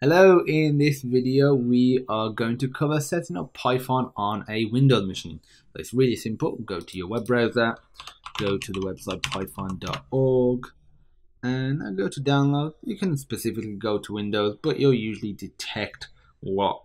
Hello, in this video we are going to cover setting up Python on a Windows machine. So it's really simple. Go to your web browser, go to the website python.org and go to download. You can specifically go to Windows, but you'll usually detect what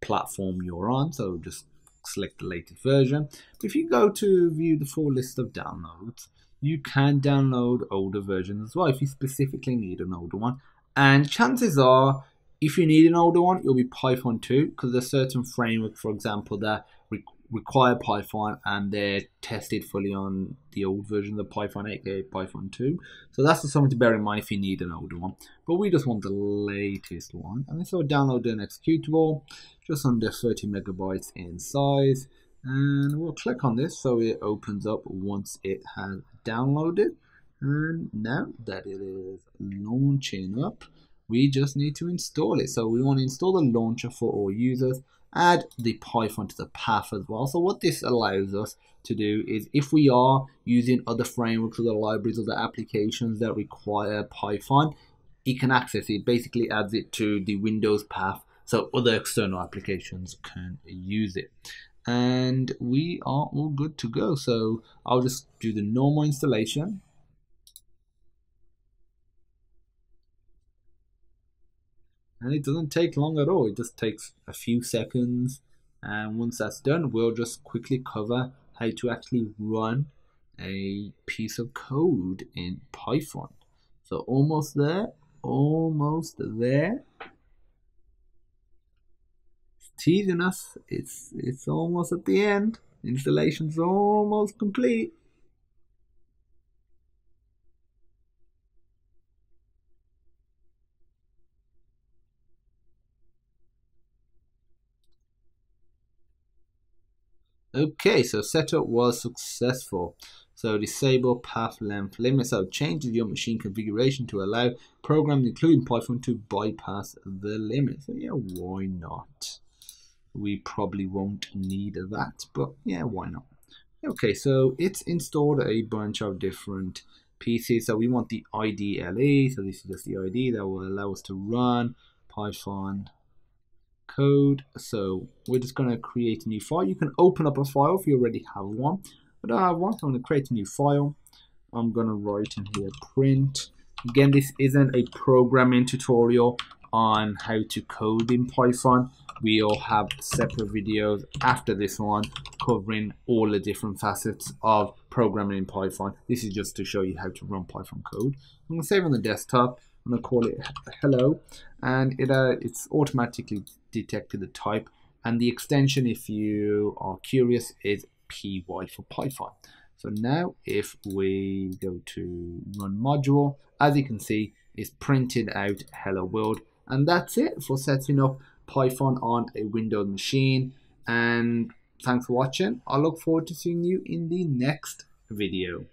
platform you're on. So just select the latest version. But if you go to view the full list of downloads, you can download older versions as well if you specifically need an older one. And chances are if you need an older one, it'll be Python 2 because there's certain frameworks, for example, that re require Python and they're tested fully on the old version of Python, aka Python 2. So that's just something to bear in mind if you need an older one. But we just want the latest one. And so download an executable, just under 30 megabytes in size. And we'll click on this so it opens up once it has downloaded. And now that it is launching up, we just need to install it. So we want to install the launcher for all users, add the Python to the path as well. So what this allows us to do is if we are using other frameworks or the libraries or the applications that require Python, it can access it, basically adds it to the Windows path so other external applications can use it. And we are all good to go. So I'll just do the normal installation and it doesn't take long at all. It just takes a few seconds. And once that's done we'll just quickly cover how to actually run a piece of code in Python. So almost there almost there. It's teasing us it's it's almost at the end. Installation's almost complete Okay, so setup was successful. So disable path length limit. So change your machine configuration to allow programs including Python to bypass the limit. So yeah, why not? We probably won't need that, but yeah, why not? Okay, so it's installed a bunch of different pieces. So we want the IDLE. So this is just the ID that will allow us to run Python code. So we're just going to create a new file. You can open up a file if you already have one. But I have one, I'm going to create a new file. I'm going to write in here print. Again, this isn't a programming tutorial on how to code in Python. We'll have separate videos after this one covering all the different facets of programming in Python. This is just to show you how to run Python code. I'm going to save on the desktop. I'm going to call it hello. And it uh, it's automatically detected the type. And the extension if you are curious is py for python. So now if we go to run module as you can see it's printed out hello world. And that's it for setting up python on a windows machine. And thanks for watching. I look forward to seeing you in the next video